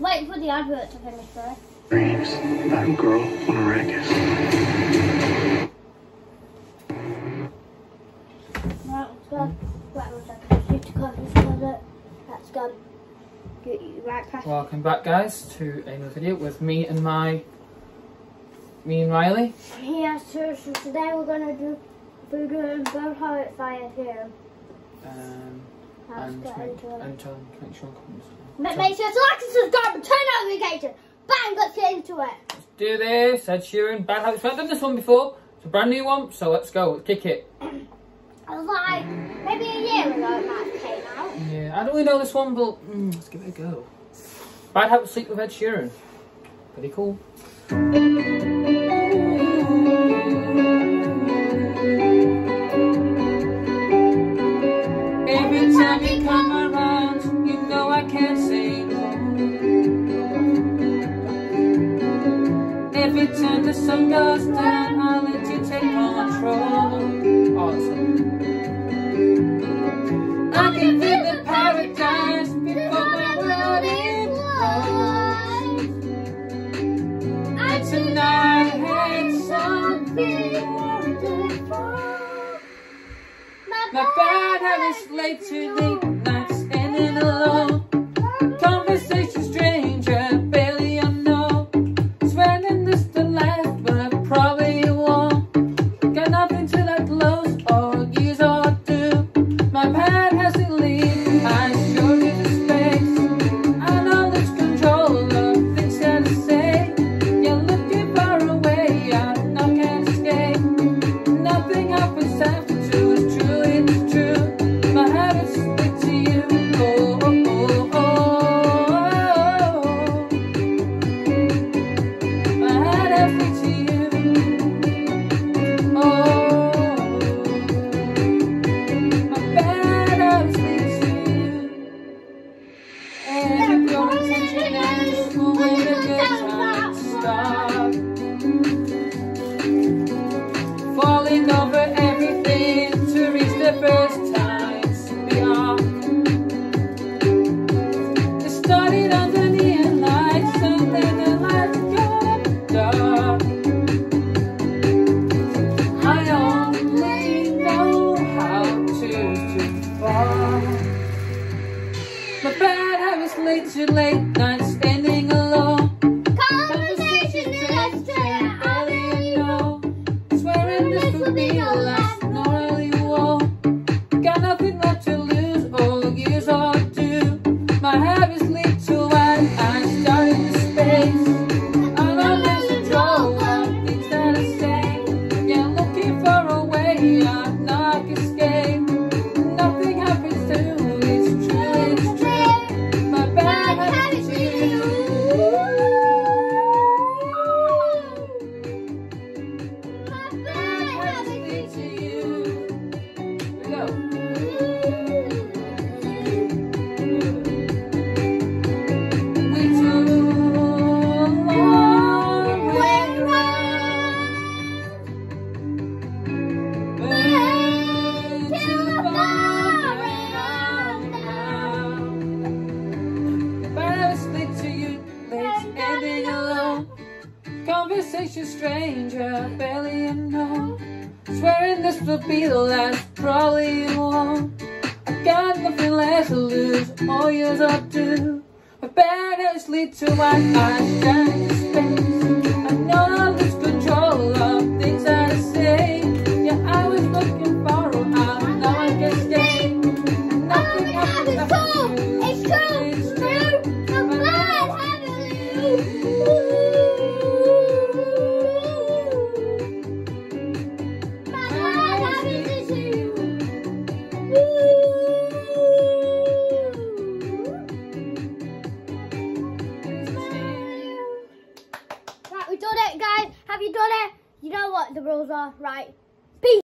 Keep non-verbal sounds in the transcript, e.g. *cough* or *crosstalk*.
Waiting for the advert to finish first. Dreams. Battle girl on Arrakis. Right, let's go. Right, one second. Need to cover this toilet. Let's go. Get you right past. Welcome back, guys, to another video with me and my me and Riley. Yes, sir. So today we're gonna do we're doing both Hobbit Fire here. And make, and tell make sure comments. Make, make sure to like and subscribe and turn on notifications. Bang! Let's get into it. Let's do this. Ed Sheeran, Bad Habits. We've done this one before. It's a brand new one, so let's go. Let's kick it. *clears throat* I was like maybe a year ago it might have came out. Yeah, I don't really know this one, but mm, let's give it a go. Bad Habits Sleep with Ed Sheeran. Pretty cool. The sun goes down, I'll let you take control. Awesome. I can feel the paradise before my world implodes. And tonight had something wonderful. My bad habits late to late Conversation stranger, barely unknown. Swearing this will be the last, probably it won't. I got nothing left to lose, all years I do. My bad habits lead to what I shine to space. I know I lose control of things I say. Yeah, I was looking for a out, now I can stay. Nothing happens Have you done it? You know what the rules are, right?